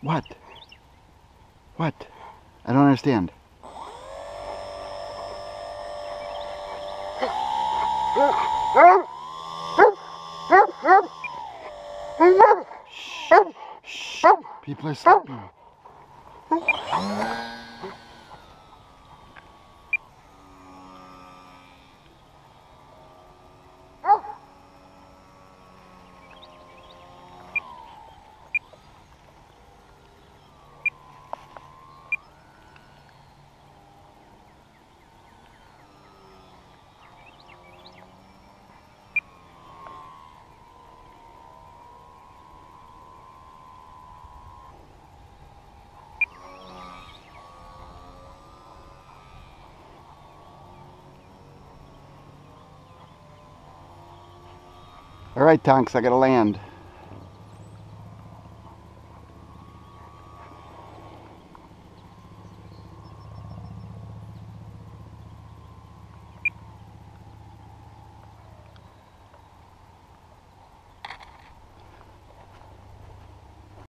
What? What? I don't understand. Shh. Shh. People are sleeping. All right, Tonks, I gotta land.